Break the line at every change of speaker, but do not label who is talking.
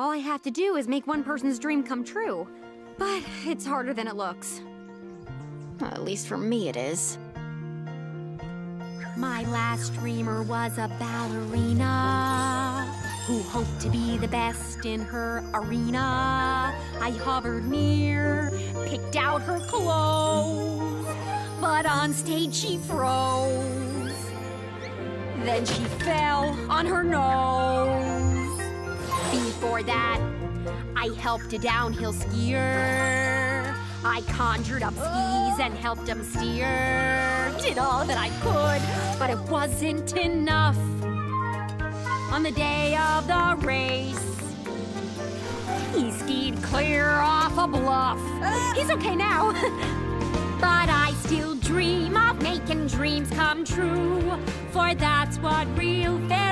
All I have to do is make one person's dream come true. But it's harder than it looks. At least for me it is. My last dreamer was a ballerina who hoped to be the best in her arena. I hovered near, picked out her clothes, but on stage she froze. Then she fell on her nose. Before that, I helped a downhill skier. I conjured up skis and helped him steer. Did all that I could, but it wasn't enough. On the day of the race, he skied clear off a bluff. He's okay now. but I still dream of making dreams come true. For that's what real do.